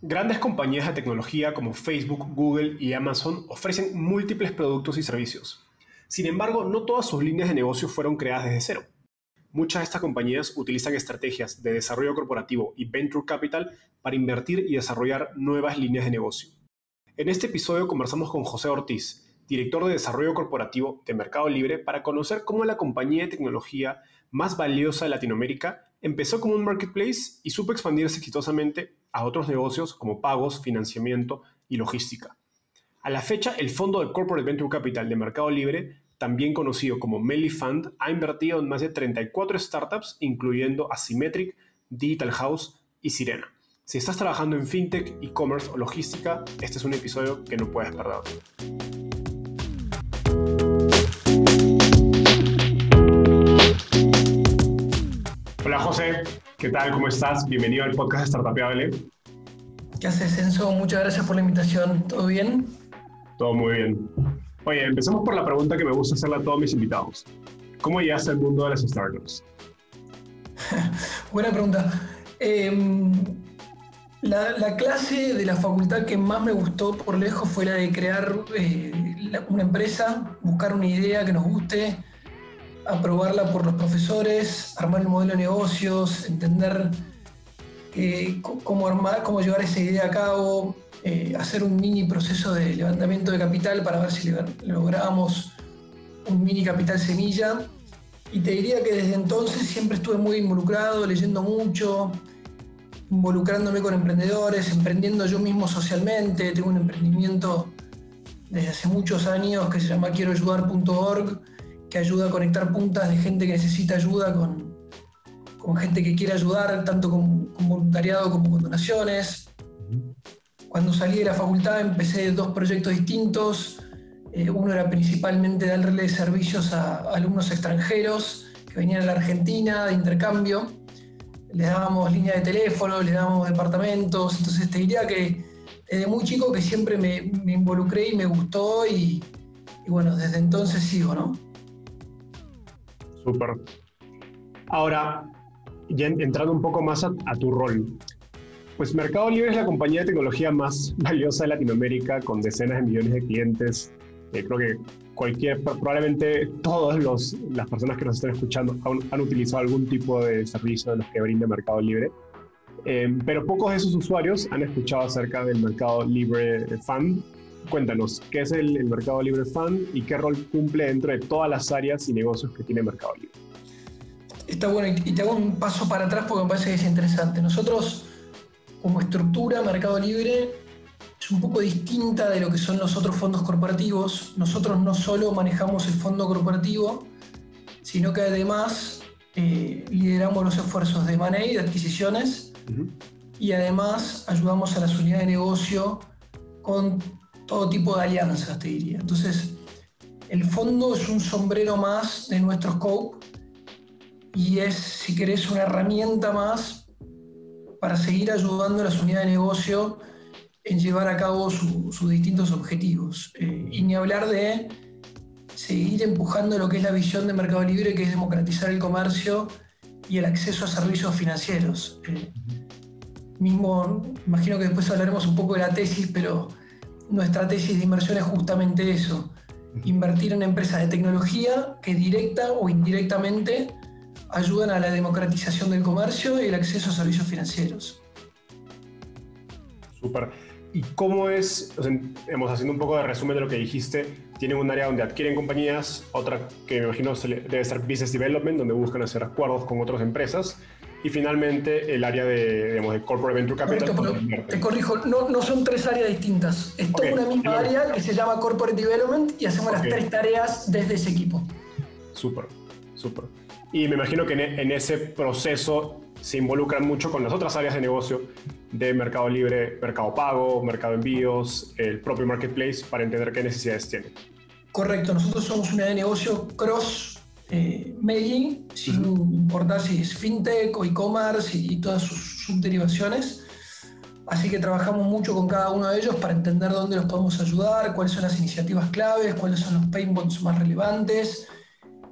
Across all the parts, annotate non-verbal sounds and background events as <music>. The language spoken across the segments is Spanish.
Grandes compañías de tecnología como Facebook, Google y Amazon ofrecen múltiples productos y servicios. Sin embargo, no todas sus líneas de negocio fueron creadas desde cero. Muchas de estas compañías utilizan estrategias de desarrollo corporativo y venture capital para invertir y desarrollar nuevas líneas de negocio. En este episodio conversamos con José Ortiz, director de desarrollo corporativo de Mercado Libre, para conocer cómo la compañía de tecnología más valiosa de Latinoamérica empezó como un marketplace y supo expandirse exitosamente a otros negocios como pagos, financiamiento y logística. A la fecha, el fondo de Corporate Venture Capital de Mercado Libre, también conocido como Meli Fund, ha invertido en más de 34 startups, incluyendo Asymmetric, Digital House y Sirena. Si estás trabajando en fintech, e-commerce o logística, este es un episodio que no puedes perder. Hola José, ¿qué tal? ¿Cómo estás? Bienvenido al podcast Startupeable. ¿Qué haces, Enzo? Muchas gracias por la invitación. ¿Todo bien? Todo muy bien. Oye, empecemos por la pregunta que me gusta hacerle a todos mis invitados. ¿Cómo llegaste al mundo de las startups? <laughs> Buena pregunta. Em, la, clase de la facultad que más me gustó por lejos fue la de crear eh, una empresa, buscar una idea que nos guste, aprobarla por los profesores, armar el modelo de negocios, entender eh, cómo armar, cómo llevar esa idea a cabo, eh, hacer un mini proceso de levantamiento de capital para ver si logramos un mini capital semilla. Y te diría que desde entonces siempre estuve muy involucrado, leyendo mucho, involucrándome con emprendedores, emprendiendo yo mismo socialmente. Tengo un emprendimiento desde hace muchos años que se llama quieroayudar.org que ayuda a conectar puntas de gente que necesita ayuda con, con gente que quiere ayudar, tanto con, voluntariado como con donaciones. Cuando salí de la facultad empecé dos proyectos distintos. Eh, uno era principalmente darle servicios a, alumnos extranjeros que venían a la Argentina de intercambio. Les dábamos línea de teléfono, les dábamos departamentos. Entonces te diría que desde muy chico que siempre me, me involucré y me gustó y, y bueno, desde entonces sigo, ¿no? Súper. Ahora, ya entrando un poco más a, tu rol, pues Mercado Libre es la compañía de tecnología más <laughs> valiosa de Latinoamérica, con decenas de millones de clientes. Eh, creo que cualquier, probablemente todas las personas que nos están escuchando han, utilizado algún tipo de servicio de los que brinda Mercado Libre. Eh, pero pocos de esos usuarios han escuchado acerca del Mercado Libre Fund cuéntanos, ¿qué es el, Mercado Libre Fund y qué rol cumple dentro de todas las áreas y negocios que tiene Mercado Libre? Está bueno, y te hago un paso para atrás porque me parece que es interesante. Nosotros, como estructura, Mercado Libre es un poco distinta de lo que son los otros fondos corporativos. Nosotros no solo manejamos el fondo corporativo, sino que además eh, lideramos los esfuerzos de money, de adquisiciones, y además ayudamos a las unidades de negocio con todo tipo de alianzas, te diría. Entonces, el fondo es un sombrero más de nuestro scope y es, si querés, una herramienta más para seguir ayudando a las unidades de negocio en llevar a cabo sus distintos objetivos. Eh, y ni hablar de seguir empujando lo que es la visión de Mercado Libre, que es democratizar el comercio y el acceso a servicios financieros. Eh, mismo, imagino que después hablaremos un poco de la tesis, pero nuestra tesis de inversión es justamente eso, invertir en empresas de tecnología que directa o indirectamente ayudan a la democratización del comercio y el acceso a servicios financieros. Súper. ¿Y cómo es, hemos haciendo un poco de resumen de lo que dijiste, tienen un área donde adquieren compañías, otra que me imagino debe ser Business Development, donde buscan hacer acuerdos con otras empresas, y finalmente el área de, digamos, de Corporate Venture Capital. te corrijo, no, no, son tres áreas distintas. Es toda una misma área que se llama Corporate Development y hacemos las tres tareas desde ese equipo. Súper, súper. Y me imagino que en, ese proceso se involucran mucho con las otras áreas de negocio de Mercado Libre, Mercado Pago, Mercado Envíos, el propio Marketplace, para entender qué necesidades tienen. Correcto, nosotros somos una de negocio cross eh, mailing, sin importar si es fintech o e-commerce y, todas sus subderivaciones. Así que trabajamos mucho con cada uno de ellos para entender dónde los podemos ayudar, cuáles son las iniciativas claves, cuáles son los pain points más relevantes.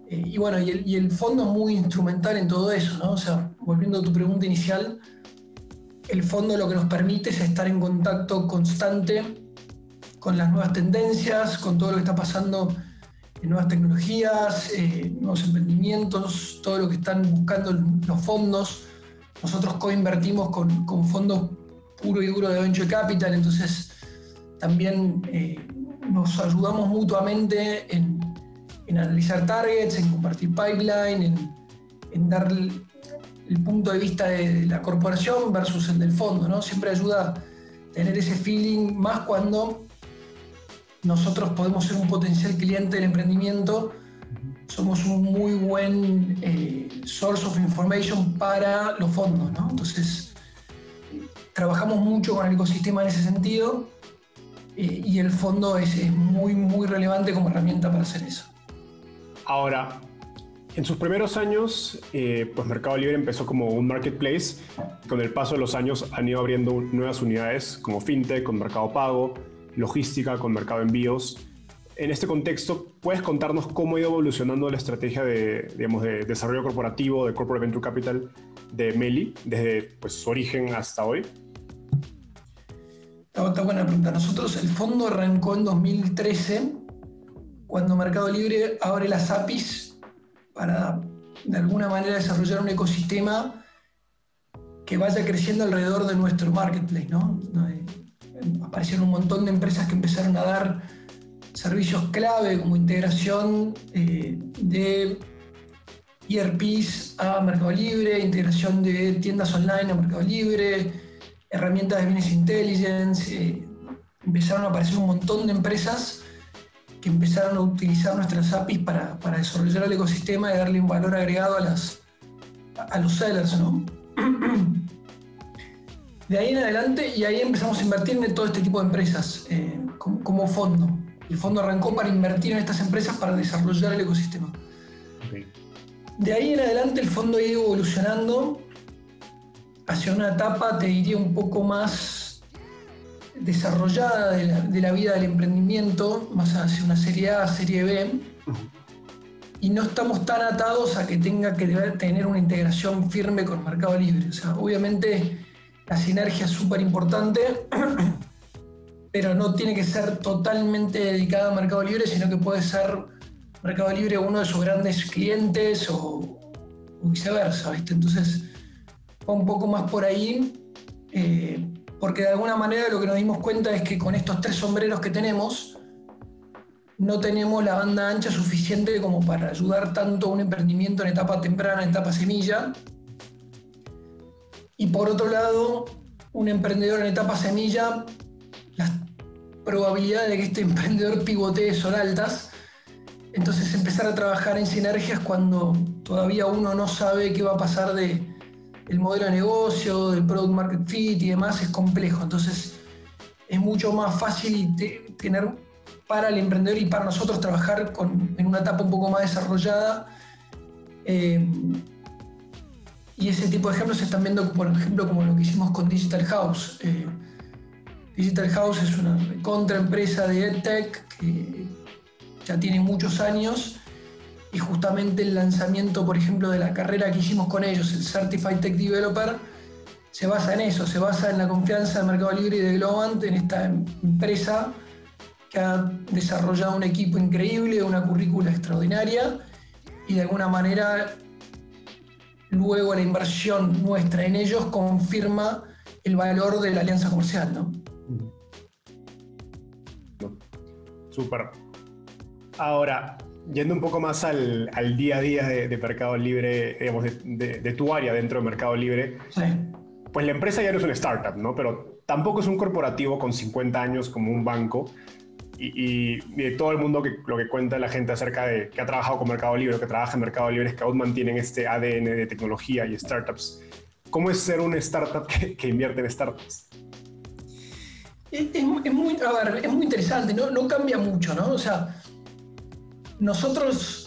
Eh, y bueno, y el, y el, fondo es muy instrumental en todo eso, ¿no? O sea, volviendo a tu pregunta inicial, el fondo lo que nos permite es estar en contacto constante con las nuevas tendencias, con todo lo que está pasando nuevas tecnologías, eh, nuevos emprendimientos, todo lo que están buscando los fondos. Nosotros coinvertimos con, con fondos puro y duro de venture capital, entonces también eh, nos ayudamos mutuamente en, analizar targets, en compartir pipeline, en, en dar el, punto de vista de la corporación versus el del fondo, ¿no? Siempre ayuda a tener ese feeling, más cuando nosotros podemos ser un potencial cliente del emprendimiento, somos un muy buen eh, source of information para los fondos, ¿no? Entonces, trabajamos mucho con el ecosistema en ese sentido eh, y el fondo es, muy, muy relevante como herramienta para hacer eso. Ahora, en sus primeros años, eh, pues Mercado Libre empezó como un marketplace. Con el paso de los años han ido abriendo nuevas unidades como FinTech, con Mercado Pago, logística, con Mercado Envíos. En este contexto, ¿puedes contarnos cómo ha ido evolucionando la estrategia de, digamos, de desarrollo corporativo, de Corporate Venture Capital de Meli, desde pues, su origen hasta hoy? Está, buena pregunta. Nosotros, el fondo arrancó en 2013, cuando Mercado Libre abre las APIs para, de alguna manera, desarrollar un ecosistema que vaya creciendo alrededor de nuestro marketplace. ¿no? Aparecieron un montón de empresas que empezaron a dar servicios clave como integración eh, de ERPs a Mercado Libre, integración de tiendas online a Mercado Libre, herramientas de business intelligence, eh, empezaron a aparecer un montón de empresas que empezaron a utilizar nuestras APIs para, para desarrollar el ecosistema y darle un valor agregado a, las, a los sellers, ¿no? <clears throat> De ahí en adelante, y ahí empezamos a invertir en todo este tipo de empresas eh, como, fondo. El fondo arrancó para invertir en estas empresas para desarrollar el ecosistema. De ahí en adelante el fondo ha ido evolucionando hacia una etapa, te diría, un poco más desarrollada de la, vida del emprendimiento, más hacia una serie A, serie B, y no estamos tan atados a que tenga que tener una integración firme con Mercado Libre. O sea, obviamente la sinergia es súper importante, <clears throat> pero no tiene que ser totalmente dedicada a Mercado Libre, sino que puede ser Mercado Libre uno de sus grandes clientes o, viceversa, ¿viste? Entonces, un poco más por ahí, eh, porque de alguna manera lo que nos dimos cuenta es que con estos tres sombreros que tenemos, no tenemos la banda ancha suficiente como para ayudar tanto a un emprendimiento en etapa temprana, en etapa semilla. Y por otro lado, un emprendedor en etapa semilla, las probabilidades de que este <laughs> emprendedor pivotee son altas. Entonces empezar a trabajar en sinergias cuando todavía uno no sabe qué va a pasar de, el modelo de negocio, el product market fit y demás es complejo. Entonces es mucho más fácil tener para el emprendedor y para nosotros trabajar en una etapa un poco más desarrollada. Eh, y ese tipo de ejemplos se están viendo, por ejemplo, como lo que hicimos con Digital House. Eh, Digital House es una contraempresa de EdTech que ya tiene muchos años y justamente el lanzamiento, por ejemplo, de la carrera que hicimos con ellos, el Certified Tech Developer, se basa en eso, se basa en la confianza del Mercado Libre y de Globant, en esta empresa que ha desarrollado un equipo increíble, una currícula extraordinaria y de alguna manera luego la inversión nuestra en ellos confirma el valor de la alianza comercial, ¿no? Súper. Ahora, yendo un poco más al, día a día de, Mercado Libre, digamos, de, tu área dentro de Mercado Libre, pues la empresa ya no es una startup, ¿no? Pero tampoco es un corporativo con 50 años como un banco. Y, de todo el mundo que lo que cuenta la gente acerca de que ha trabajado con Mercado Libre, que trabaja en Mercado Libre, es que aún mantienen este ADN de tecnología y startups. ¿Cómo es ser una startup que, invierte en startups? Es, muy, es muy interesante, ¿no? no cambia mucho, ¿no? O sea, nosotros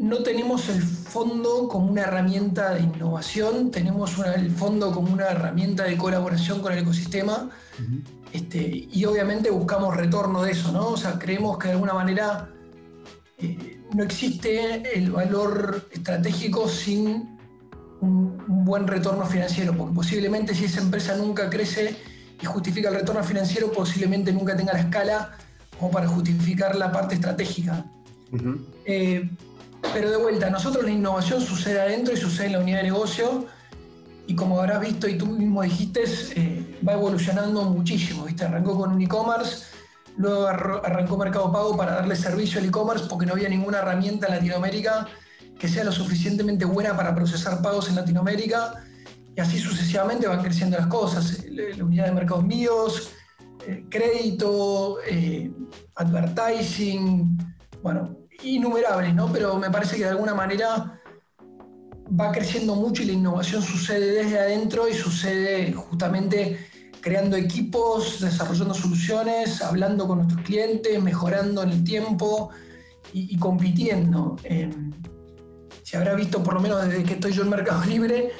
no tenemos el fondo como una herramienta de innovación, tenemos el fondo como una herramienta de colaboración con el ecosistema este, y obviamente buscamos retorno de eso, ¿no? O sea, creemos que de alguna manera eh, no existe el valor estratégico sin un, buen retorno financiero, porque posiblemente si esa empresa nunca crece y justifica el retorno financiero, posiblemente nunca tenga la escala como para justificar la parte estratégica. Eh, pero de vuelta, nosotros la innovación sucede adentro y sucede en la unidad de negocio y como habrás visto y tú mismo dijiste, eh, va evolucionando muchísimo. ¿viste? Arrancó con un e-commerce, luego arrancó Mercado Pago para darle servicio al e-commerce porque no había ninguna herramienta en Latinoamérica que sea lo suficientemente buena para procesar pagos en Latinoamérica y así sucesivamente van creciendo las cosas. La unidad de mercados míos, eh, crédito, eh, advertising, bueno, innumerables, ¿no? Pero me parece que de alguna manera va creciendo mucho y la innovación sucede desde adentro y sucede justamente creando equipos, desarrollando soluciones, hablando con nuestros clientes, mejorando en el tiempo y, compitiendo. Eh, se habrá visto, por lo menos desde que estoy yo en Mercado Libre,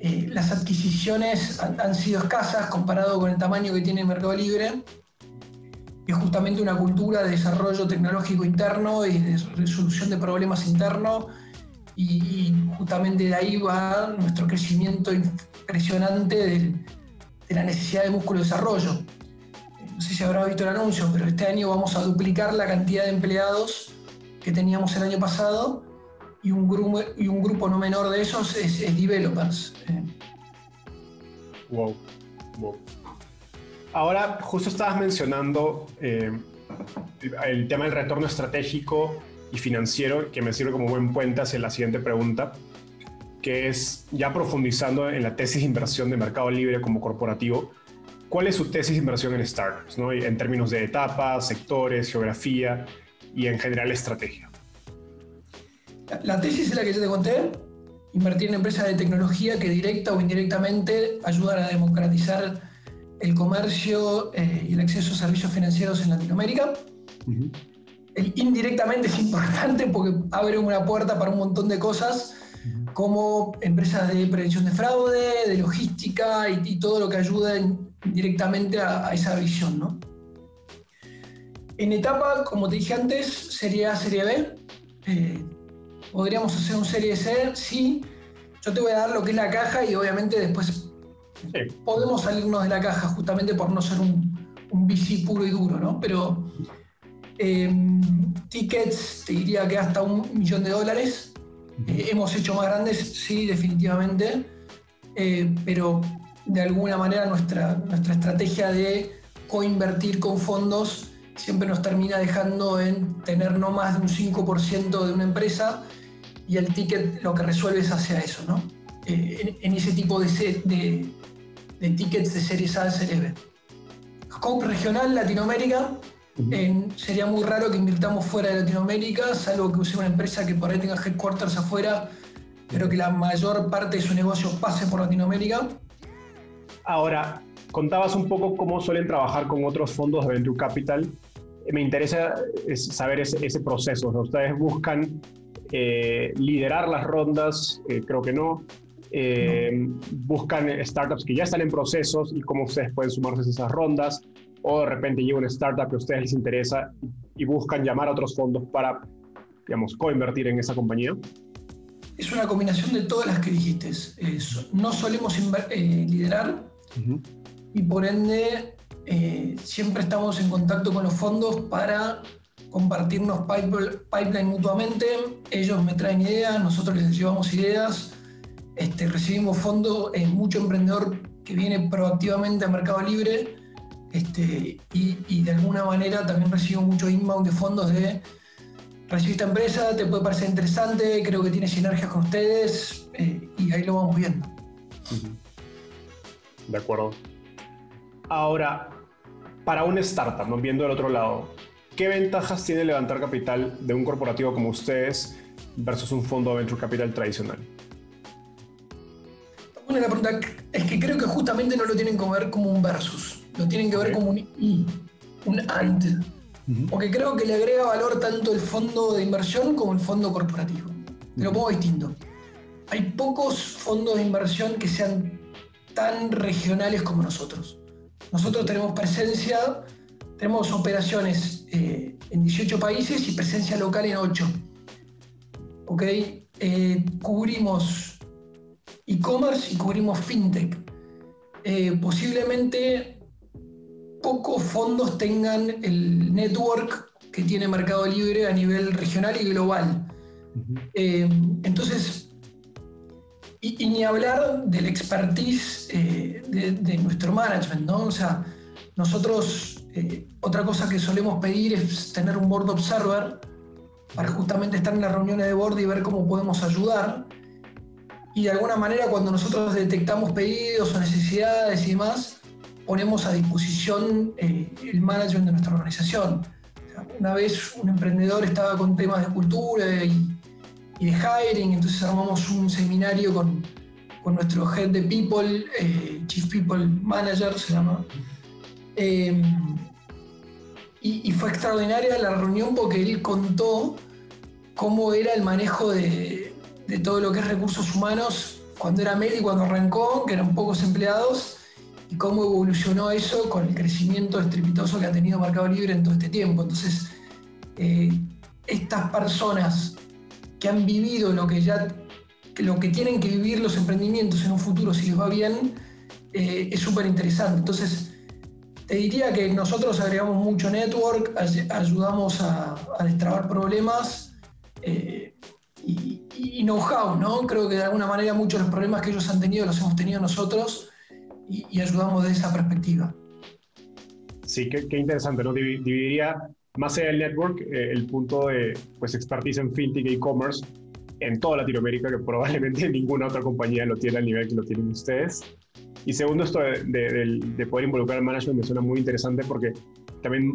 eh, las adquisiciones han, sido escasas comparado con el tamaño que tiene el Mercado Libre. Es justamente una cultura de desarrollo tecnológico interno y de resolución de problemas internos y, justamente de ahí va nuestro crecimiento impresionante de, la necesidad de músculo de desarrollo. No sé si habrá visto el anuncio, pero este año vamos a duplicar la cantidad de empleados que teníamos el año pasado y un grupo, y un grupo no menor de esos es, developers. Wow. Ahora, justo estabas mencionando eh, el tema del retorno estratégico y financiero, que me sirve como buen puente hacia la siguiente pregunta, que es ya profundizando en la tesis de inversión de Mercado Libre como corporativo. ¿Cuál es su tesis de inversión en startups, ¿no? en términos de etapas, sectores, geografía y en general estrategia? La tesis es la que yo te conté, invertir en empresas de tecnología que directa o indirectamente ayudan a democratizar el comercio eh, y el acceso a servicios financieros en Latinoamérica indirectamente es importante porque abre una puerta para un montón de cosas como empresas de prevención de fraude, de logística y, todo lo que ayuda directamente a, esa visión. ¿no? En etapa, como te dije antes, serie A, serie B. Eh, ¿Podríamos hacer un serie C? Sí. Yo te voy a dar lo que es la caja y obviamente después podemos salirnos de la caja justamente por no ser un, un bici puro y duro, ¿no? Pero Em, tickets, te diría que hasta un millón de dólares. Eh, hemos hecho más grandes, sí, definitivamente, eh, pero de alguna manera nuestra, nuestra estrategia de coinvertir con fondos siempre nos termina dejando en tener no más de un 5% de una empresa y el ticket lo que resuelve es hacia eso, ¿no? Eh, en, ese tipo de, de, de, tickets de series A, serie B. Scope regional, Latinoamérica, sería muy raro que invirtamos fuera de Latinoamérica, salvo que use una empresa que por ahí tenga headquarters afuera, pero que la mayor parte de su negocio pase por Latinoamérica. Ahora, contabas un poco cómo suelen trabajar con otros fondos de Venture Capital. Me interesa saber ese, proceso. ustedes buscan eh, liderar las rondas, eh, creo que no. Eh, buscan startups que ya están en procesos y cómo ustedes pueden sumarse a esas rondas o de repente llega una startup que a ustedes les interesa y buscan llamar a otros fondos para, digamos, coinvertir en esa compañía? Es una combinación de todas las que dijiste. no solemos eh, liderar y por ende eh, siempre estamos en contacto con los fondos para compartirnos pipeline mutuamente. Ellos me traen ideas, nosotros les llevamos ideas. Este, recibimos fondos, eh, mucho emprendedor que viene proactivamente a Mercado Libre este, y, de alguna manera también recibo mucho inbound de fondos de recibí esta empresa, te puede parecer interesante, creo que tiene sinergias con ustedes eh, y ahí lo vamos viendo. De acuerdo. Ahora, para un startup, ¿no? viendo del otro lado, ¿qué ventajas tiene levantar capital de un corporativo como ustedes versus un fondo de venture capital tradicional? Bueno, la pregunta es que creo que justamente no lo tienen que ver como un versus lo tienen que ver como un I, un AND. Porque creo que le agrega valor tanto el fondo de inversión como el fondo corporativo. Te lo pongo distinto. Hay pocos fondos de inversión que sean tan regionales como nosotros. Nosotros tenemos presencia, tenemos operaciones eh, en 18 países y presencia local en 8. ¿Ok? Eh, cubrimos e-commerce y cubrimos fintech. Eh, posiblemente pocos fondos tengan el network que tiene Mercado Libre a nivel regional y global. Eh, entonces, y, ni hablar del expertise eh, de, nuestro management, ¿no? O sea, nosotros, otra cosa que solemos pedir es tener un board observer para justamente estar en las reuniones de board y ver cómo podemos ayudar y de alguna manera cuando nosotros detectamos pedidos o necesidades y demás, ponemos a disposición eh, el management de nuestra organización. una vez un emprendedor estaba con temas de cultura y, de hiring, entonces armamos un seminario con, con nuestro head de people, eh, Chief People Manager se llama. Em, y, fue extraordinaria la reunión porque él contó cómo era el manejo de, de todo lo que es recursos humanos cuando era Meli, cuando arrancó, que eran pocos empleados, y cómo evolucionó eso con el crecimiento estrepitoso que ha tenido Mercado Libre en todo este tiempo. Entonces, eh, estas personas que han vivido lo que ya lo que tienen que vivir los emprendimientos en un futuro si les va bien, eh, es súper interesante. Entonces, te diría que nosotros agregamos mucho network, ayudamos a, destrabar problemas. Eh, y, know-how, ¿no? Creo que de alguna manera muchos de los problemas que ellos han tenido los hemos tenido nosotros y, ayudamos de esa perspectiva. Sí, qué, interesante, ¿no? Dividiría más allá del network eh, el punto de pues, expertise en fintech e e-commerce en toda Latinoamérica, que probablemente <laughs> ninguna otra compañía lo tiene al nivel que lo tienen ustedes. Y segundo, esto de, de poder involucrar al management me suena muy interesante porque también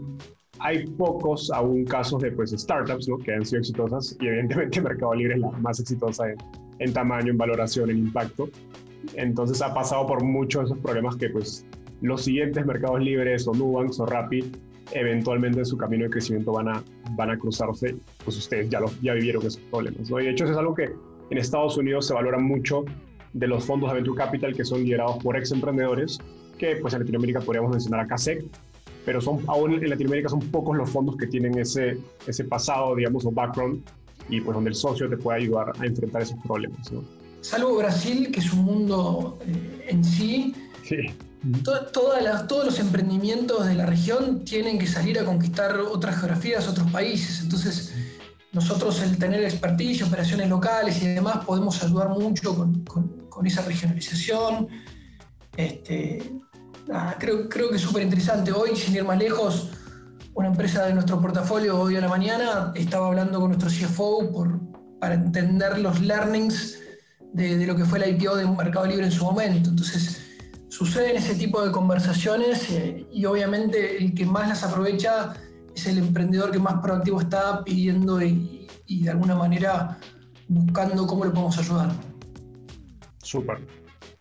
hay pocos aún casos de pues, startups ¿no? que han sido exitosas y evidentemente <laughs> Mercado Libre es la más exitosa en, tamaño, en valoración, en impacto. Entonces ha pasado por muchos de esos problemas que pues, los siguientes mercados libres o Nubank o Rappi eventualmente en su camino de crecimiento van a, van a cruzarse, pues ustedes ya, lo, ya vivieron esos problemas. ¿no? Y de hecho eso es algo que en Estados Unidos se valora mucho de los fondos de Venture Capital que son liderados por ex emprendedores, que pues en Latinoamérica podríamos mencionar a CASEC, pero son, aún en Latinoamérica son pocos los fondos que tienen ese, ese pasado, digamos, o background, y pues donde el socio te puede ayudar a enfrentar esos problemas. ¿no? Salvo Brasil, que es un mundo eh, en sí, sí. todas todos los emprendimientos de la región tienen que salir a conquistar otras geografías, otros países. Entonces, nosotros el tener expertise, operaciones locales y demás, podemos ayudar mucho con, con, con esa regionalización. Este, creo, creo que es súper interesante. Hoy, sin ir más lejos, una empresa de nuestro portafolio hoy a la mañana estaba hablando con nuestro CFO por, para entender los learnings de, lo que fue la IPO de un mercado libre en su momento. Entonces, suceden ese tipo de conversaciones eh, y obviamente el que más las aprovecha es el emprendedor que más proactivo está pidiendo y, y de alguna manera buscando cómo le podemos ayudar. Súper.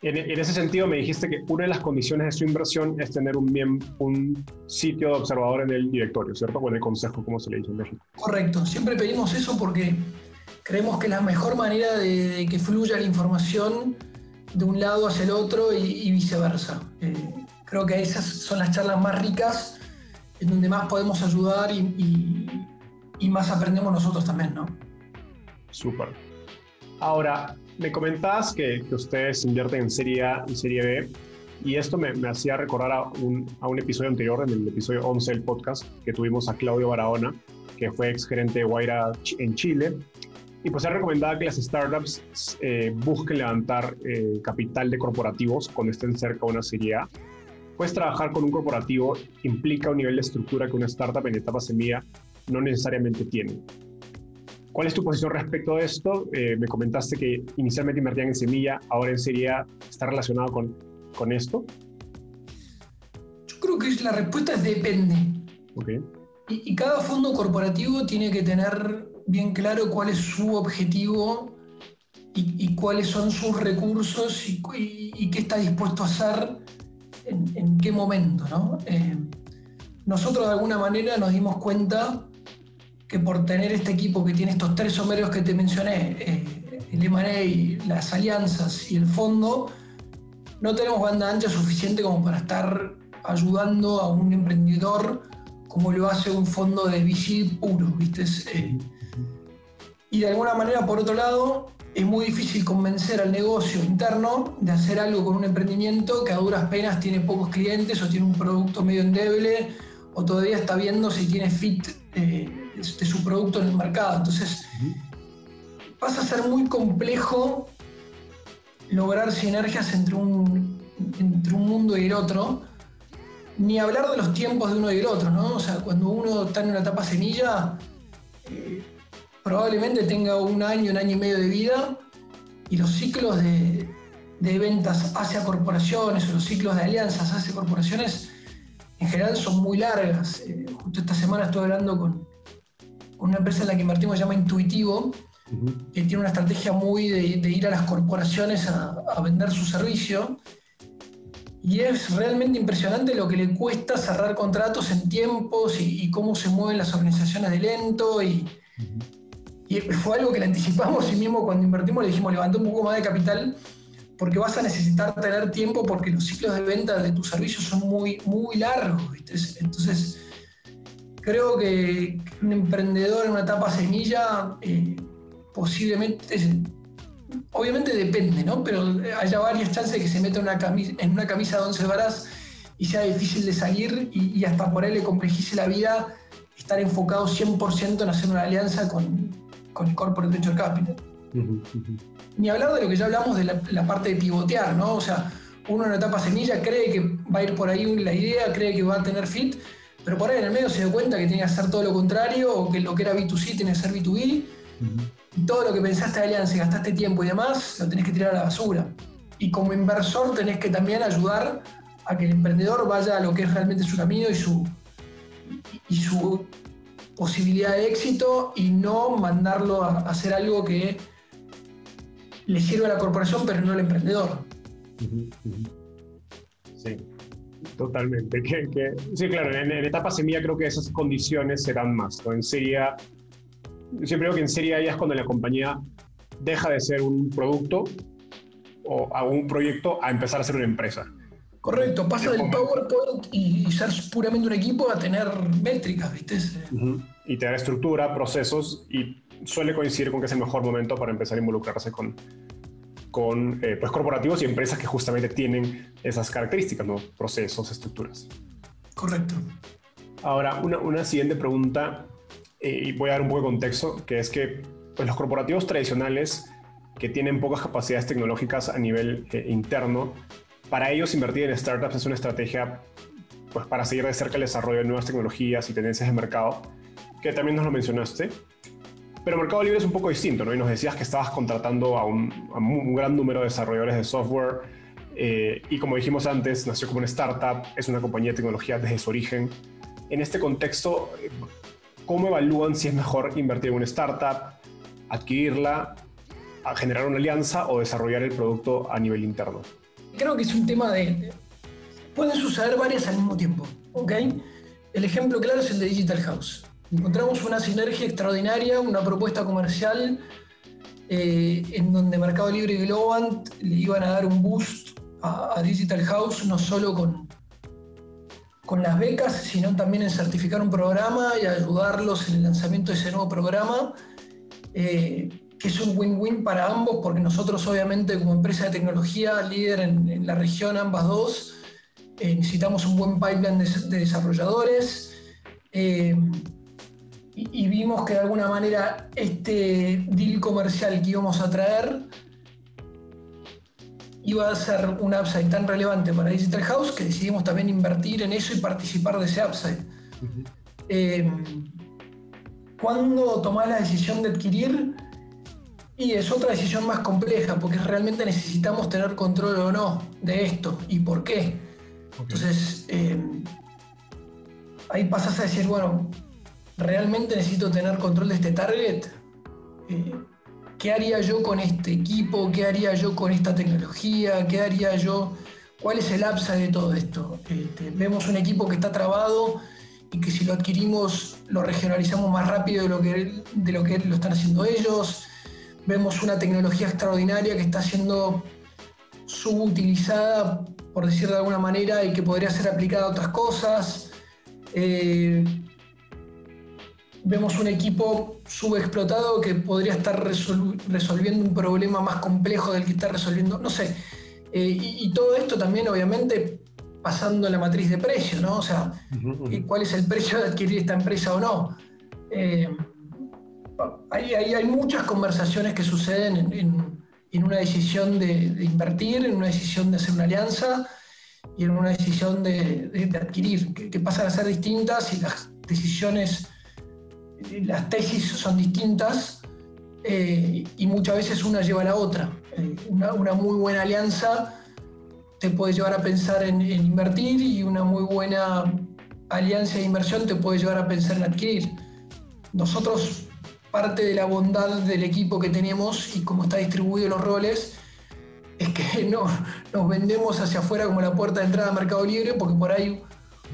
En, ese sentido, me dijiste que una de las condiciones de su inversión es tener un, un sitio de observador en el directorio, ¿cierto? O en el consejo, como se le dice en México. Correcto. Siempre pedimos eso porque creemos que la mejor manera de, que fluya la información de un lado hacia el otro y, viceversa. Eh, creo que esas son las charlas más ricas en donde más podemos ayudar y, más aprendemos nosotros también, ¿no? Súper. Ahora, me comentabas que, ustedes invierten en Serie A y Serie B, y esto me, hacía recordar a un, a un, episodio anterior, en el episodio 11 del podcast, que tuvimos a Claudio Barahona, que fue ex gerente de Guaira en Chile. Y pues se recomendaba que las startups eh, busquen levantar eh, capital de corporativos cuando estén cerca de una Serie A. Pues trabajar con un corporativo implica un nivel de estructura que una startup en etapa semilla no necesariamente tiene. ¿Cuál es tu posición respecto a esto? Eh, me comentaste que inicialmente invertían en semilla, ahora en serie ¿Está relacionado con, con esto? Yo creo que la respuesta es depende. Okay. Y, cada fondo corporativo tiene que tener bien claro cuál es su objetivo y, cuáles son sus recursos y, qué está dispuesto a hacer en, qué momento. ¿no? Eh, nosotros de alguna manera nos dimos cuenta que por tener este equipo que tiene estos tres sombreros que te mencioné, eh, el M&A, las alianzas y el fondo, no tenemos banda ancha suficiente como para estar ayudando a un emprendedor como lo hace un fondo de VC puro, ¿viste? Eh, y de alguna manera, por otro lado, es muy difícil convencer al negocio interno de hacer algo con un emprendimiento que a duras penas tiene pocos clientes o tiene un producto medio endeble o todavía está viendo si tiene fit eh, de su producto en el mercado. Entonces, pasa a ser muy complejo lograr sinergias entre un, entre un mundo y el otro, ni hablar de los tiempos de uno y el otro, ¿no? O sea, cuando uno está en una etapa semilla, eh, probablemente tenga un año, un año y medio de vida, y los ciclos de, ventas hacia corporaciones o los ciclos de alianzas hacia corporaciones en general son muy largas. Eh, justo esta semana estuve hablando con, una empresa en la que invertimos, se llama Intuitivo, que tiene una estrategia muy de, ir a las corporaciones a, vender su servicio. Y es realmente impresionante lo que le cuesta cerrar contratos en tiempos y, cómo se mueven las organizaciones de lento. Y, y, fue algo que le anticipamos y mismo cuando invertimos le dijimos, levanta un poco más de capital porque vas a necesitar tener tiempo porque los ciclos de venta de tus servicios son muy, muy largos. Entonces, creo que un emprendedor en una etapa semilla... Eh, posiblemente, obviamente depende, ¿no? Pero haya varias chances de que se meta en una camisa, de 11 varas y sea difícil de salir y, hasta por ahí le complejice la vida estar enfocado 100% en hacer una alianza con, con el Corporate Venture Capital. Ni hablar de lo que ya hablamos de la, parte de pivotear, ¿no? O sea, uno en una etapa semilla cree que va a ir por ahí la idea, cree que va a tener fit, pero por ahí en el medio se da cuenta que tiene que hacer todo lo contrario o que lo que era B2C tiene que ser B2B todo lo que pensaste de alianza y gastaste tiempo y demás, lo tenés que tirar a la basura. Y como inversor tenés que también ayudar a que el emprendedor vaya a lo que es realmente su camino y su, y su posibilidad de éxito y no mandarlo a hacer algo que le sirva a la corporación pero no al emprendedor. Sí, totalmente. sí, claro, en, etapa semilla creo que esas condiciones serán más. ¿no? En sería siempre digo que en serie ahí es cuando la compañía deja de ser un producto o a un proyecto a empezar a ser una empresa. Correcto, pasa del PowerPoint y ser puramente un equipo a tener métricas, ¿viste? Y tener estructura, procesos y suele coincidir con que es el mejor momento para empezar a involucrarse con, con eh, pues, corporativos y empresas que justamente tienen esas características, ¿no? Procesos, estructuras. Correcto. Ahora, una, una siguiente pregunta eh, y voy a dar un poco de contexto, que es que pues, los corporativos tradicionales que tienen pocas capacidades tecnológicas a nivel eh, interno, para ellos invertir en startups es una estrategia pues, para seguir de cerca el desarrollo de nuevas tecnologías y tendencias de mercado, que también nos lo mencionaste. Pero Mercado Libre es un poco distinto, ¿no? Y nos decías que estabas contratando a un, gran número de desarrolladores de software. Eh, y como dijimos antes, nació como una startup, es una compañía de tecnología desde su origen. En este contexto, ¿cómo evalúan si es mejor invertir en una startup, adquirirla, generar una alianza o desarrollar el producto a nivel interno? Creo que es un tema de... Pueden suceder varias al mismo tiempo, ¿ok? El ejemplo claro es el de Digital House. Encontramos una sinergia extraordinaria, una propuesta comercial eh, en donde Mercado Libre y Globant le iban a dar un boost a Digital House, no solo con, con las becas, sino también en certificar un programa y ayudarlos en el lanzamiento de ese nuevo programa, eh, que es un win-win para ambos, porque nosotros obviamente como empresa de tecnología líder en, la región, ambas dos, eh, necesitamos un buen pipeline de, desarrolladores. Eh, y, vimos que de alguna manera este deal comercial que íbamos a traer iba a ser un upside tan relevante para Digital House que decidimos también invertir en eso y participar de ese upside. Eh, ¿Cuándo tomás la decisión de adquirir? Y es otra decisión más compleja, porque realmente necesitamos tener control o no de esto y por qué. Entonces, eh, ahí pasas a decir, bueno, ¿realmente necesito tener control de este target? Eh, ¿qué haría yo con este equipo? ¿Qué haría yo con esta tecnología? ¿Qué haría yo? ¿Cuál es el upside de todo esto? Este, vemos un equipo que está trabado y que si lo adquirimos lo regionalizamos más rápido de lo que, de lo, que lo están haciendo ellos. Vemos una tecnología extraordinaria que está siendo subutilizada, por decir de alguna manera, y que podría ser aplicada a otras cosas. Eh, vemos un equipo subexplotado que podría estar resolviendo un problema más complejo del que está resolviendo, no sé. Eh, y, todo esto también, obviamente, pasando en la matriz de precio, ¿no? O sea, eh, ¿cuál es el precio de adquirir esta empresa o no? Eh, hay, muchas conversaciones que suceden en, una decisión de, invertir, en una decisión de hacer una alianza y en una decisión de, adquirir, que, que pasan a ser distintas y las decisiones las tesis son distintas eh, y muchas veces una lleva a la otra. Eh, una, muy buena alianza te puede llevar a pensar en, invertir y una muy buena alianza de inversión te puede llevar a pensar en adquirir. Nosotros, parte de la bondad del equipo que tenemos y cómo está distribuido los roles, es que <laughs> no nos vendemos hacia afuera como la puerta de entrada a Mercado Libre, porque por ahí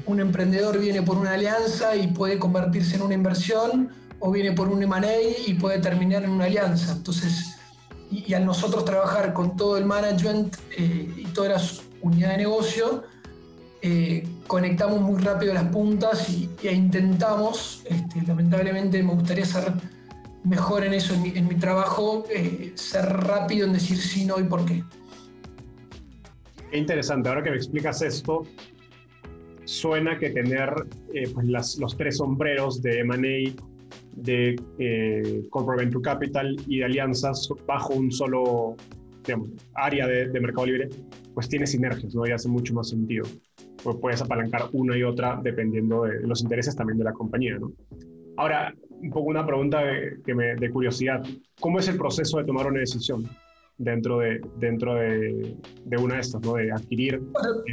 un emprendedor viene por una alianza y puede convertirse en una inversión, o viene por un M&A y puede terminar en una alianza. Entonces, y, al nosotros trabajar con todo el management eh, y todas las unidades de negocio, eh, conectamos muy rápido las puntas y, e intentamos, este, lamentablemente me gustaría ser mejor en eso en mi, trabajo, eh, ser rápido en decir sí, no y por qué. Qué interesante, ahora que me explicas esto, suena que tener eh, pues los tres sombreros de M&A, de eh, Corporate Venture Capital y de alianzas bajo un solo área de, mercado libre, pues tiene sinergias, ¿no? Y hace mucho más sentido. Pues puedes apalancar una y otra dependiendo de los intereses también de la compañía, ¿no? Ahora, un poco una pregunta que me, de curiosidad. ¿Cómo es el proceso de tomar una decisión? dentro de, dentro de, de una de estas, ¿no? de adquirir.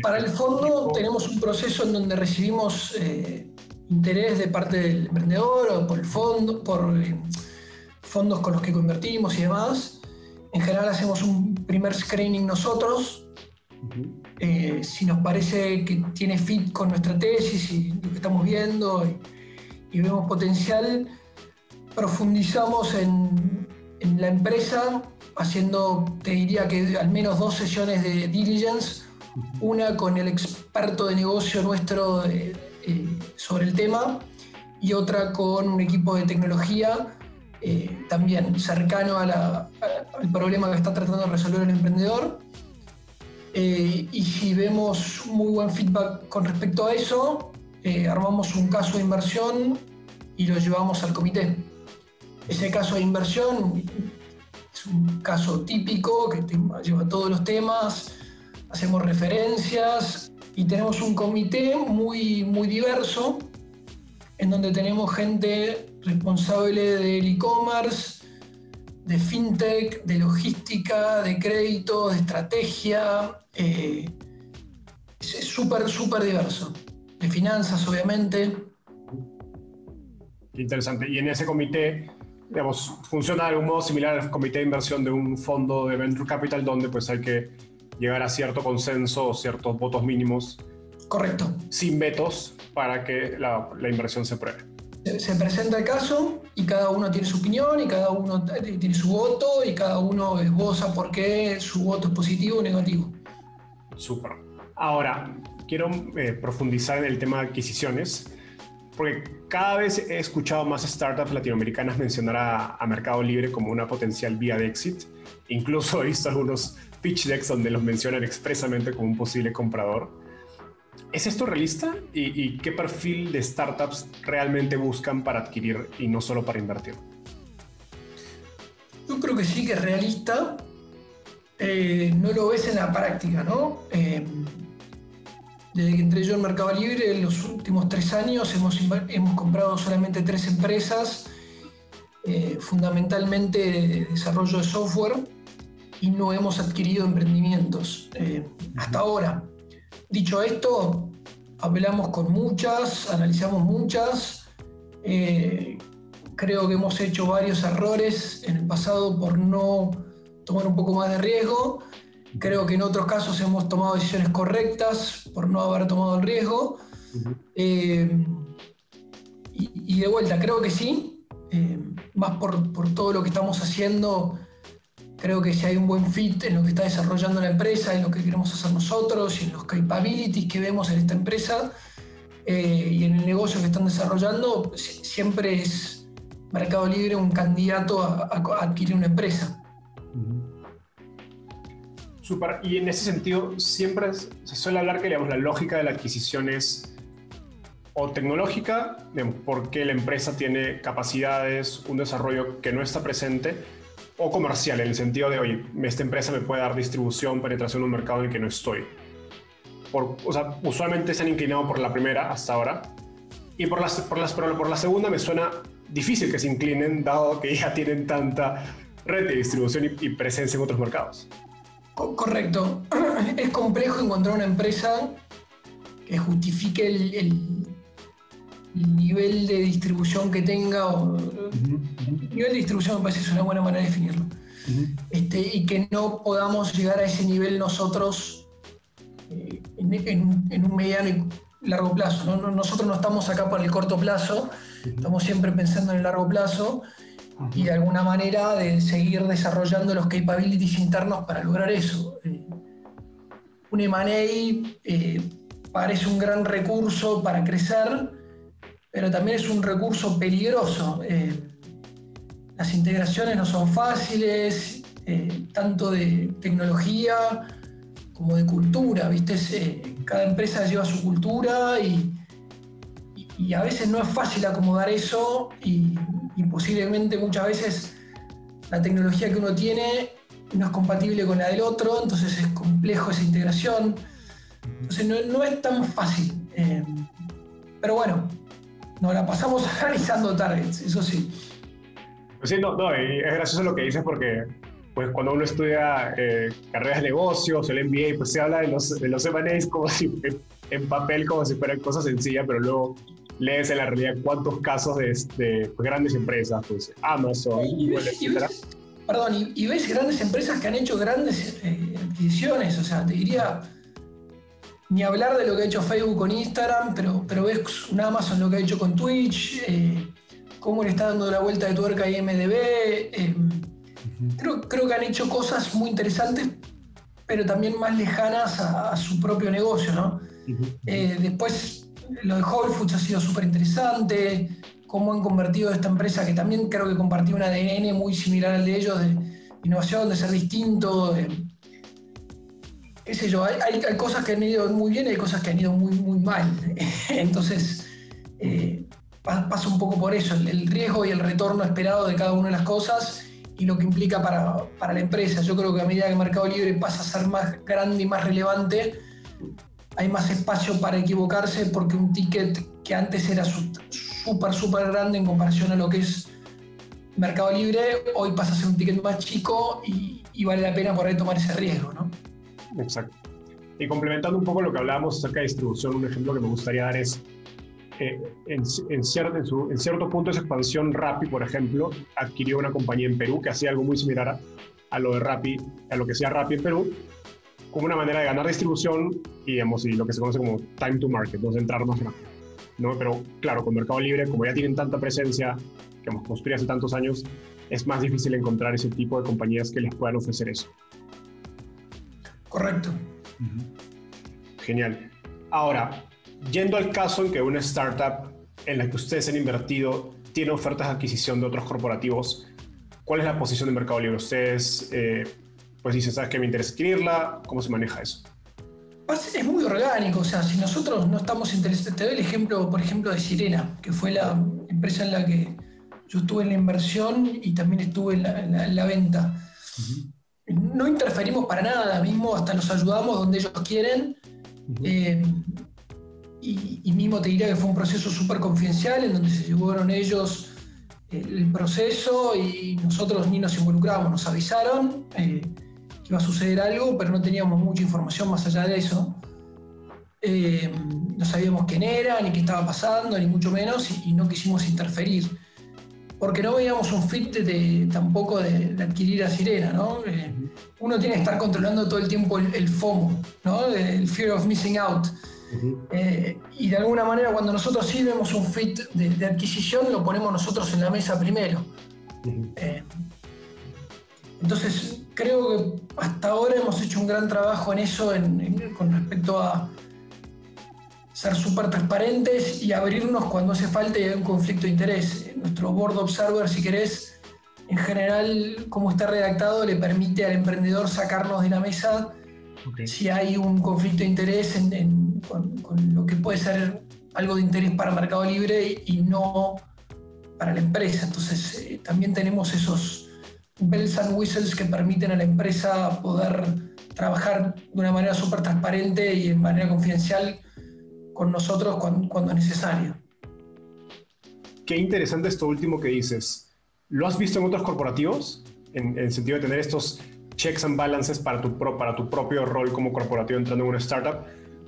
Para, el fondo tenemos un proceso en donde recibimos eh, interés de parte del emprendedor o por el fondo, por eh, fondos con los que convertimos y demás. En general hacemos un primer screening nosotros. Eh, si nos parece que tiene fit con nuestra tesis y lo que estamos viendo y, y vemos potencial, profundizamos en, en la empresa haciendo, te diría que al menos dos sesiones de diligence, una con el experto de negocio nuestro eh, eh, sobre el tema y otra con un equipo de tecnología eh, también cercano al problema que está tratando de resolver el emprendedor. y si vemos muy buen feedback con respecto a eso, armamos un caso de inversión y lo llevamos al comité. Ese caso de inversión es un caso típico que lleva todos los temas, hacemos referencias y tenemos un comité muy, muy diverso en donde tenemos gente responsable del e-commerce, de fintech, de logística, de crédito, de estrategia. Eh, es súper, súper diverso. De finanzas, obviamente. Interesante. Y en ese comité digamos, funciona de algún modo similar al comité de inversión de un fondo de venture capital donde pues hay que llegar a cierto consenso o ciertos votos mínimos. Correcto. Sin vetos para que la, la inversión se pruebe. Se, presenta el caso y cada uno tiene su opinión y cada uno tiene su voto y cada uno esboza por qué su voto es positivo o negativo. Súper. Ahora, quiero eh, profundizar en el tema de adquisiciones porque cada vez he escuchado más startups latinoamericanas mencionar a, Mercado Libre como una potencial vía de éxito. Incluso <laughs> he visto algunos pitch decks donde los mencionan expresamente como un posible comprador. ¿Es esto realista? ¿Y, qué perfil de startups realmente buscan para adquirir y no solo para invertir? Yo creo que sí que es realista. Eh, no lo ves en la práctica, ¿no? Eh, desde que entré yo en Mercado Libre, en los últimos tres años hemos, hemos comprado solamente tres empresas, eh, fundamentalmente de desarrollo de software, y no hemos adquirido emprendimientos eh, hasta ahora. Dicho esto, hablamos con muchas, analizamos muchas. Eh, creo que hemos hecho varios errores en el pasado por no tomar un poco más de riesgo Creo que en otros casos hemos tomado decisiones correctas por no haber tomado el riesgo. Eh, y, de vuelta, creo que sí, eh, más por, todo lo que estamos haciendo, creo que si hay un buen fit en lo que está desarrollando la empresa, en lo que queremos hacer nosotros y en los capabilities que vemos en esta empresa eh, y en el negocio que están desarrollando, si, siempre es Mercado Libre un candidato a, adquirir una empresa. Y en ese sentido, siempre se suele hablar que digamos, la lógica de la adquisición es o tecnológica, porque la empresa tiene capacidades, un desarrollo que no está presente, o comercial, en el sentido de, oye, esta empresa me puede dar distribución, penetración en un mercado en el que no estoy. Por, o sea, usualmente se han inclinado por la primera hasta ahora, y por, las, por, las, por la segunda me suena difícil que se inclinen, dado que ya tienen tanta red de distribución y, presencia en otros mercados. Correcto. <clears throat> Es complejo encontrar una empresa que justifique el, nivel de distribución que tenga, o, nivel de distribución me parece es una buena manera de definirlo, este, y que no podamos llegar a ese nivel nosotros eh, en, un mediano y largo plazo. Nosotros no estamos acá por el corto plazo, estamos siempre pensando en el largo plazo y de alguna manera de seguir desarrollando los capabilities internos para lograr eso. Eh, un M&A eh, parece un gran recurso para crecer, pero también es un recurso peligroso. Eh, las integraciones no son fáciles, eh, tanto de tecnología como de cultura, ¿viste? Cada empresa lleva su cultura y, a veces no es fácil acomodar eso y, posiblemente muchas veces la tecnología que uno tiene no es compatible con la del otro, entonces es complejo esa integración. Entonces no, no es tan fácil. pero bueno, nos la pasamos <laughs> analizando targets, eso sí. Pues y es gracioso lo que dices porque pues cuando uno estudia eh, carreras de negocios, el MBA, pues se habla de los, de los M&As como si en papel como si fueran cosas sencillas, pero luego lees en la realidad cuántos casos de, de pues, grandes empresas, pues Amazon, Google, etc. Perdón, y, ves grandes empresas que han hecho grandes eh, adquisiciones, o sea, te diría, ni hablar de lo que ha hecho Facebook con Instagram, pero, pero ves un Amazon lo que ha hecho con Twitch, eh, cómo le está dando la vuelta de tuerca a IMDB. Eh, creo, creo, que han hecho cosas muy interesantes, pero también más lejanas a, su propio negocio, ¿no? Eh, después, lo de Whole ha sido súper interesante, cómo han convertido esta empresa, que también creo que compartía un ADN muy similar al de ellos, de innovación, de ser distinto, qué sé yo, hay, cosas que han ido muy bien y hay cosas que han ido muy, muy mal. <laughs> Entonces, eh, pasa un poco por eso, el, riesgo y el retorno esperado de cada una de las cosas y lo que implica para, la empresa. Yo creo que a medida que el Mercado Libre pasa a ser más grande y más relevante, hay más espacio para equivocarse porque un ticket que antes era súper, súper grande en comparación a lo que es Mercado Libre, hoy pasa a ser un ticket más chico y, y vale la pena por ahí tomar ese riesgo, ¿no? Exacto. Y complementando un poco lo que hablábamos acerca de distribución, un ejemplo que me gustaría dar es, eh, en, cierto, en, cierto punto esa expansión, Rappi, por ejemplo, adquirió una compañía en Perú que hacía algo muy similar a, lo de Rappi, a lo que hacía Rappi en Perú, como una manera de ganar distribución y, digamos, y lo que se conoce como time to market, donde entrar más rápido. ¿no? Pero claro, con Mercado Libre, como ya tienen tanta presencia, que hemos construido hace tantos años, es más difícil encontrar ese tipo de compañías que les puedan ofrecer eso. Correcto. Genial. Ahora, yendo al caso en que una startup en la que ustedes han invertido tiene ofertas de adquisición de otros corporativos, ¿cuál es la posición de Mercado Libre? Ustedes, eh, pues dicen, ¿sabes qué me interesa adquirirla? ¿Cómo se maneja eso? Pues, es muy orgánico, o sea, si nosotros no estamos interesados, te doy el ejemplo, por ejemplo, de Sirena, que fue la empresa en la que yo estuve en la inversión y también estuve en la, venta no interferimos para nada, mismo hasta los ayudamos donde ellos quieren. Eh, y, mismo te diría que fue un proceso súper confidencial en donde se llevaron ellos el proceso y nosotros ni nos involucramos, nos avisaron eh, que iba a suceder algo, pero no teníamos mucha información más allá de eso. Eh, no sabíamos quién era, ni qué estaba pasando, ni mucho menos, y no quisimos interferir porque no veíamos un fit de, tampoco de, adquirir a Sirena, ¿no? Eh, uno tiene que estar controlando todo el tiempo el, FOMO, ¿no? El fear of missing out. Eh, y de alguna manera cuando nosotros sí vemos un fit de, adquisición, lo ponemos nosotros en la mesa primero. Eh, entonces, creo que hasta ahora hemos hecho un gran trabajo en eso con respecto a ser súper transparentes y abrirnos cuando hace falta y hay un conflicto de interés. Nuestro Board Observer, si querés, en general, como está redactado, le permite al emprendedor sacarnos de la mesa si hay un conflicto de interés con, lo que puede ser algo de interés para Mercado Libre y no para la empresa. Entonces, eh, también tenemos esos bells and whistles que permiten a la empresa poder trabajar de una manera súper transparente y en manera confidencial con nosotros cuando, es necesario. Qué interesante esto último que dices. ¿Lo has visto en otros corporativos? En, el sentido de tener estos checks and balances para tu, para tu propio rol como corporativo entrando en una startup.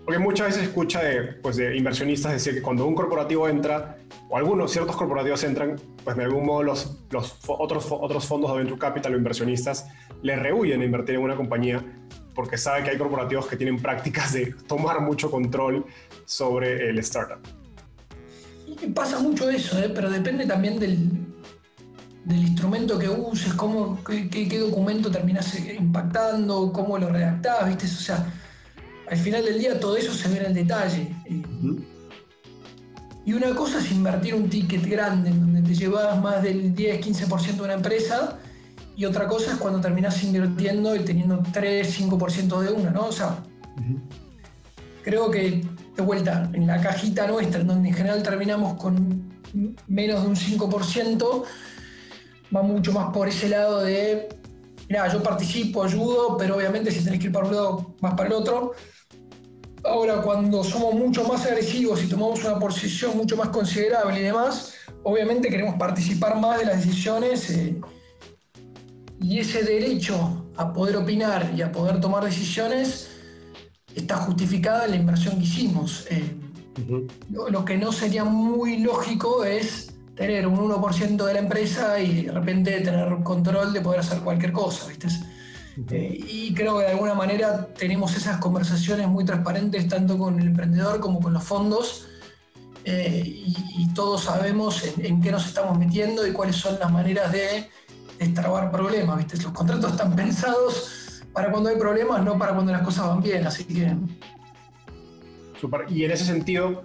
Porque muchas veces escucha de, pues de inversionistas decir que cuando un corporativo entra, o algunos ciertos corporativos entran, pues de algún modo los, los otros, otros fondos de venture capital o inversionistas le rehuyen a invertir en una compañía porque sabe que hay corporativos que tienen prácticas de tomar mucho control sobre el startup. Y pasa mucho eso, ¿eh? pero depende también del, del instrumento que uses, cómo, qué, qué, documento terminas impactando, cómo lo redactás, ¿viste? O sea, al final del día todo eso se ve en el detalle. Y una cosa es invertir un ticket grande en donde te llevas más del 10-15% de una empresa y otra cosa es cuando terminas invirtiendo y teniendo 3-5% de una, ¿no? O sea, creo que de vuelta, en la cajita nuestra, en donde en general terminamos con menos de un 5%, va mucho más por ese lado de, mira, yo participo, ayudo, pero obviamente si tenés que ir para un lado, más para el otro. Ahora, cuando somos mucho más agresivos y tomamos una posición mucho más considerable y demás, obviamente queremos participar más de las decisiones. Eh, y ese derecho a poder opinar y a poder tomar decisiones está justificada en la inversión que hicimos. Eh, lo, que no sería muy lógico es tener un 1% de la empresa y de repente tener control de poder hacer cualquier cosa, ¿viste? Eh, y creo que de alguna manera tenemos esas conversaciones muy transparentes tanto con el emprendedor como con los fondos eh, y, todos sabemos en, qué nos estamos metiendo y cuáles son las maneras de destrabar problemas, ¿viste? Los contratos están pensados para cuando hay problemas, no para cuando las cosas van bien, así que... Super. Y en ese sentido,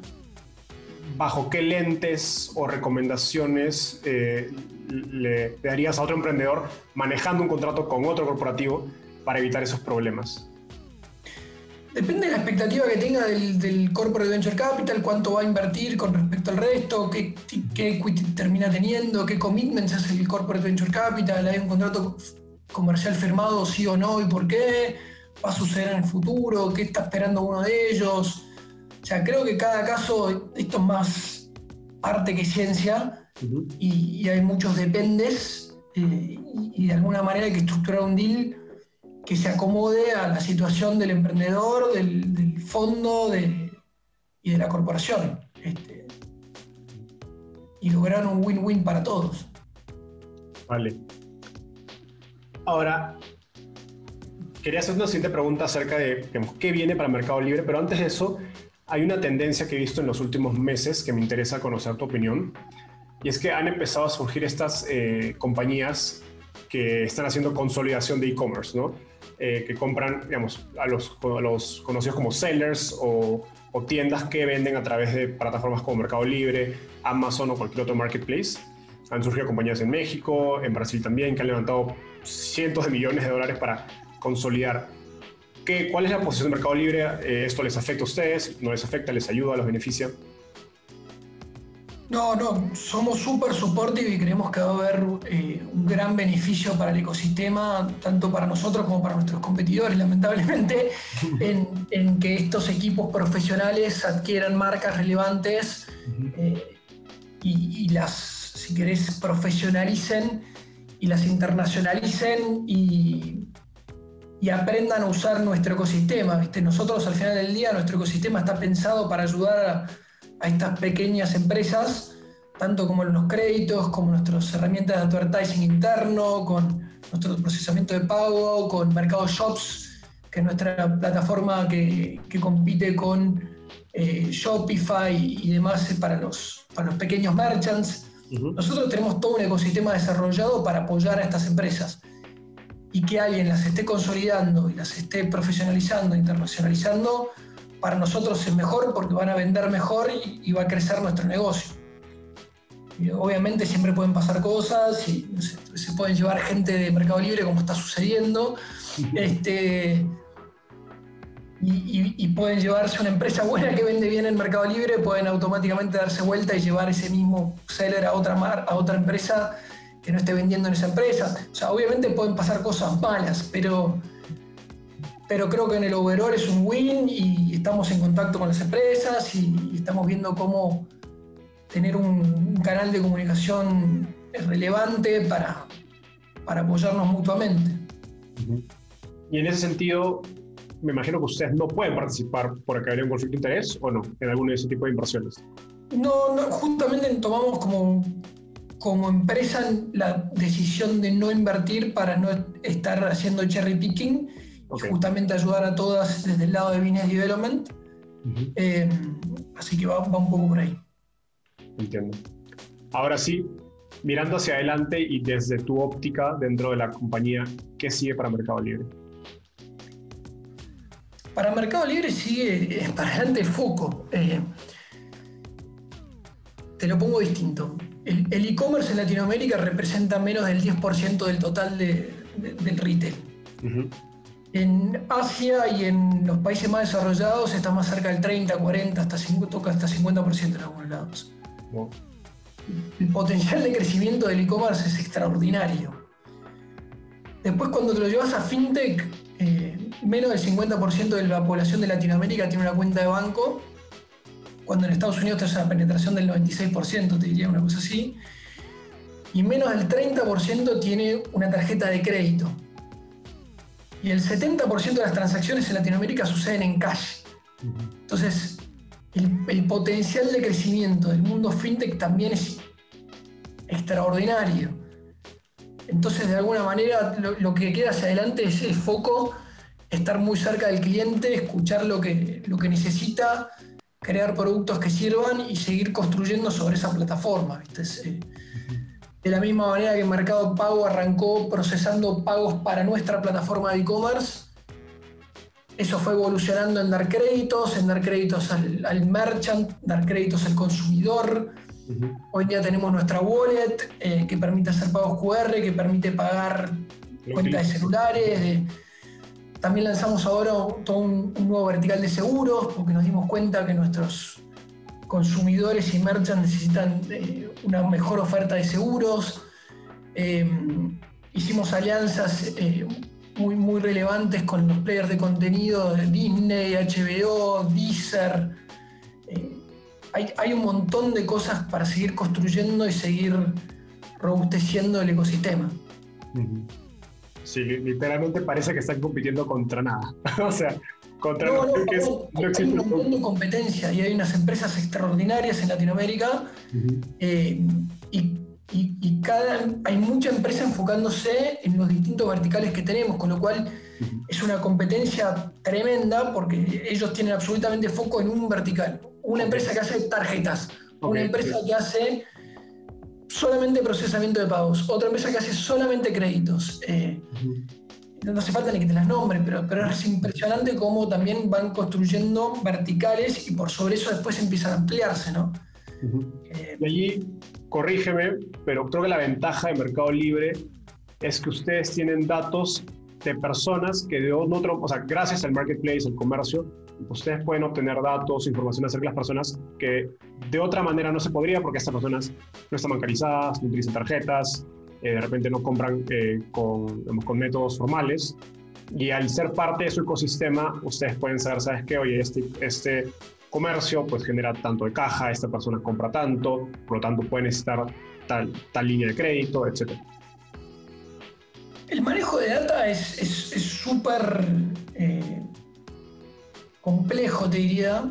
¿bajo qué lentes o recomendaciones eh, le darías a otro emprendedor manejando un contrato con otro corporativo para evitar esos problemas? Depende de la expectativa que tenga del, del, corporate venture capital, cuánto va a invertir con respecto al resto, qué, qué equity termina teniendo, qué commitments hace el corporate venture capital, hay un contrato comercial firmado sí o no y por qué, va a suceder en el futuro, qué está esperando uno de ellos. O sea, creo que cada caso, esto es más arte que ciencia y, hay muchos dependes eh, y, de alguna manera hay que estructurar un deal que se acomode a la situación del emprendedor, del, fondo y de la corporación. Este, y lograr un win-win para todos. Vale. Ahora, quería hacer una siguiente pregunta acerca de qué viene para Mercado Libre, pero antes de eso, hay una tendencia que he visto en los últimos meses que me interesa conocer tu opinión, y es que han empezado a surgir estas eh, compañías que están haciendo consolidación de e-commerce, ¿no? Eh, que compran, digamos, a los, los conocidos como sellers o, tiendas que venden a través de plataformas como Mercado Libre, Amazon o cualquier otro marketplace. Han surgido compañías en México, en Brasil también, que han levantado cientos de millones de dólares para consolidar. ¿Qué, ¿Cuál es la posición de Mercado Libre? Eh, ¿Esto les afecta a ustedes? ¿No les afecta? ¿Les ayuda? ¿Los beneficia? No, no, somos súper supportive y creemos que va a haber eh, un gran beneficio para el ecosistema, tanto para nosotros como para nuestros competidores, <laughs> lamentablemente, <laughs> en, que estos equipos profesionales adquieran marcas relevantes eh, y, las, si querés, profesionalicen y las internacionalicen y, y aprendan a usar nuestro ecosistema. ¿viste? Nosotros al final del día, nuestro ecosistema está pensado para ayudar a a estas pequeñas empresas, tanto como en los créditos, como nuestras herramientas de advertising interno, con nuestro procesamiento de pago, con Mercado Shops, que es nuestra plataforma que, compite con eh, Shopify y demás para los, para los pequeños merchants. Nosotros tenemos todo un ecosistema desarrollado para apoyar a estas empresas y que alguien las esté consolidando y las esté profesionalizando, internacionalizando, para nosotros es mejor porque van a vender mejor y, va a crecer nuestro negocio. Y obviamente siempre pueden pasar cosas y se pueden llevar gente de Mercado Libre como está sucediendo. Este, y, pueden llevarse una empresa buena que vende bien en Mercado Libre, pueden automáticamente darse vuelta y llevar ese mismo seller a otra, mar, a otra empresa que no esté vendiendo en esa empresa. O sea, obviamente pueden pasar cosas malas, pero, pero creo que en el overall es un win y estamos en contacto con las empresas y, estamos viendo cómo tener un, canal de comunicación relevante para, para apoyarnos mutuamente. Y en ese sentido, me imagino que ustedes no pueden participar porque habría un conflicto de interés o no en alguno de ese tipo de inversiones. No, no justamente tomamos como, como empresa la decisión de no invertir para no estar haciendo cherry picking y justamente ayudar a todas desde el lado de business development. Eh, así que va, va un poco por ahí. Entiendo. Ahora sí, mirando hacia adelante y desde tu óptica dentro de la compañía, ¿qué sigue para Mercado Libre? Para Mercado Libre sigue para adelante el foco. Eh, te lo pongo distinto. El e-commerce en Latinoamérica representa menos del 10% del total del retail. En Asia y en los países más desarrollados está más cerca del 30, 40, hasta 50, toca hasta 50% en algunos lados. El potencial de crecimiento del e-commerce es extraordinario. Después cuando te lo llevas a FinTech, eh, menos del 50% de la población de Latinoamérica tiene una cuenta de banco, cuando en Estados Unidos es una penetración del 96%, te diría una cosa así, y menos del 30% tiene una tarjeta de crédito. Y el 70% de las transacciones en Latinoamérica suceden en cash. Entonces, el, potencial de crecimiento del mundo fintech también es extraordinario. Entonces, de alguna manera, lo, que queda hacia adelante es el foco, estar muy cerca del cliente, escuchar lo que, lo que necesita, crear productos que sirvan y seguir construyendo sobre esa plataforma. Eh, de la misma manera que Mercado Pago arrancó procesando pagos para nuestra plataforma de e-commerce, eso fue evolucionando en dar créditos, en dar créditos al, merchant, dar créditos al consumidor. Hoy día tenemos nuestra wallet eh, que permite hacer pagos QR, que permite pagar cuentas de celulares. También lanzamos ahora todo un, nuevo vertical de seguros porque nos dimos cuenta que nuestros consumidores y merchants necesitan eh, una mejor oferta de seguros. Eh, hicimos alianzas muy, muy relevantes con los players de contenido de Disney, HBO, Deezer. Eh, hay, un montón de cosas para seguir construyendo y seguir robusteciendo el ecosistema. Sí, literalmente parece que están compitiendo contra nada. <laughs> o sea, contra no, no, que hay un montón de competencia y hay unas empresas extraordinarias en Latinoamérica eh, y y, cada, hay mucha empresa enfocándose en los distintos verticales que tenemos, con lo cual es una competencia tremenda porque ellos tienen absolutamente foco en un vertical. Una empresa que hace tarjetas, una empresa que hace solamente procesamiento de pagos, otra empresa que hace solamente créditos. Eh, no hace falta ni que te las nombres, pero, pero es impresionante cómo también van construyendo verticales y por sobre eso después empiezan a ampliarse, ¿no? Eh, allí corrígeme, pero creo que la ventaja de Mercado Libre es que ustedes tienen datos de personas que de otro, o sea, gracias al marketplace, al comercio, ustedes pueden obtener datos, información acerca de las personas que de otra manera no se podría porque estas personas no están bancarizadas, no utilizan tarjetas, eh, de repente no compran eh, con, con métodos formales. Y al ser parte de su ecosistema, ustedes pueden saber, ¿sabes qué? Oye, este, este comercio, pues genera tanto de caja, esta persona compra tanto, por lo tanto puede necesitar tal, tal línea de crédito, etc. El manejo de data es súper eh, complejo, te diría.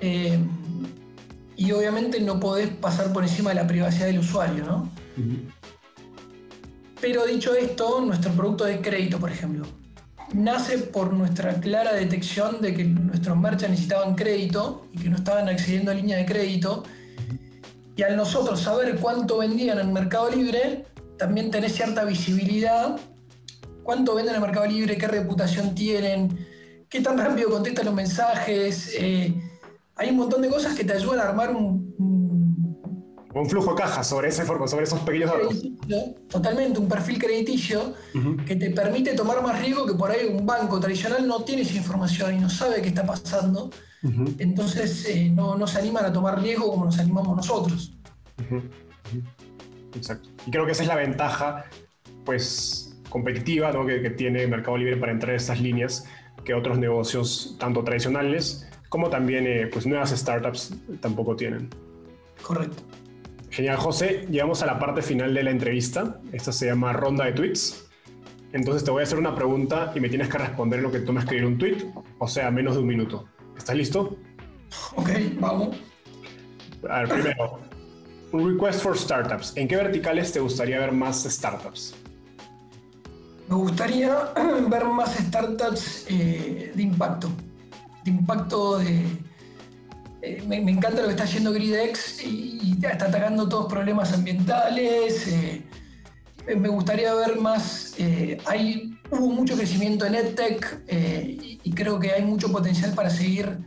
Eh, y obviamente no podés pasar por encima de la privacidad del usuario, ¿no? Pero dicho esto, nuestro producto de crédito, por ejemplo, nace por nuestra clara detección de que nuestros merchants necesitaban crédito y que no estaban accediendo a línea de crédito. Y al nosotros saber cuánto vendían en Mercado Libre, también tenés cierta visibilidad. Cuánto venden en Mercado Libre, qué reputación tienen, qué tan rápido contesta los mensajes. Eh, hay un montón de cosas que te ayudan a armar un, un flujo de caja sobre, ese, sobre esos pequeños datos. Totalmente, un perfil crediticio que te permite tomar más riesgo que por ahí un banco tradicional no tiene esa información y no sabe qué está pasando. Entonces eh, no, no, se animan a tomar riesgo como nos animamos nosotros. Exacto. Y creo que esa es la ventaja pues, competitiva que, que, tiene Mercado Libre para entrar en estas líneas que otros negocios, tanto tradicionales como también eh, pues, nuevas startups, tampoco tienen. Correcto. Genial, José. Llegamos a la parte final de la entrevista. Esta se llama ronda de tweets. Entonces te voy a hacer una pregunta y me tienes que responder lo que tú me escribir un tweet, o sea, menos de un minuto. ¿Estás listo? Ok, vamos. A ver, primero, un request for startups. ¿En qué verticales te gustaría ver más startups? Me gustaría <clears throat> ver más startups eh, de impacto. De impacto de, eh, me, encanta lo que está haciendo GridX y, está atacando todos los problemas ambientales. Eh, me gustaría ver más. Hay, hubo mucho crecimiento en EdTech y, y, creo que hay mucho potencial para seguir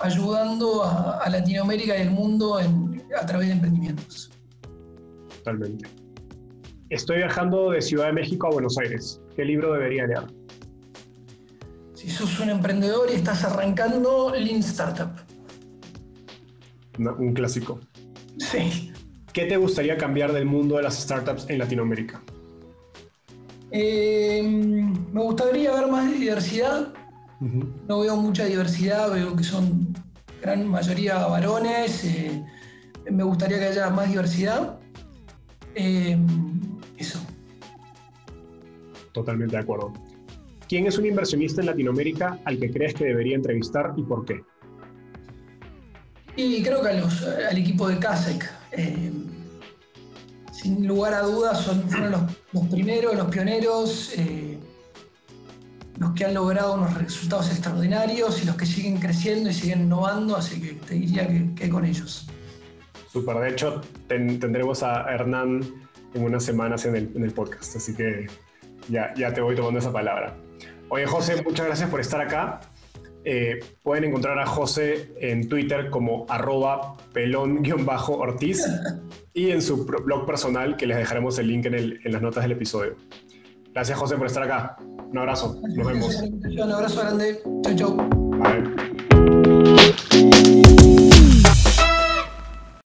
ayudando a, Latinoamérica y el mundo a través de emprendimientos. Totalmente. Estoy viajando de Ciudad de México a Buenos Aires. ¿Qué libro debería leer? si sos un emprendedor y estás arrancando, Lean Startup. un clásico. Sí. ¿Qué te gustaría cambiar del mundo de las startups en Latinoamérica? Eh, me gustaría ver más diversidad. No veo mucha diversidad, veo que son gran mayoría varones. Eh, me gustaría que haya más diversidad. Eh. Totalmente de acuerdo. ¿Quién es un inversionista en Latinoamérica al que crees que debería entrevistar y por qué? Y creo que al equipo de CASEC. Eh, sin lugar a dudas, son, fueron los, primeros, los pioneros, eh, los que han logrado unos resultados extraordinarios y los que siguen creciendo y siguen innovando, así que te diría que, con ellos. Súper, de hecho tendremos a Hernán en unas semanas en el, en el podcast, así que ya, ya te voy tomando esa palabra. Oye, José, muchas gracias por estar acá. Eh, pueden encontrar a José en Twitter como arroba pelón-ortiz <laughs> y en su blog personal, que les dejaremos el link en, las notas del episodio. Gracias, José, por estar acá. Un abrazo. Nos vemos. Un abrazo grande. Chau, chau. Bye.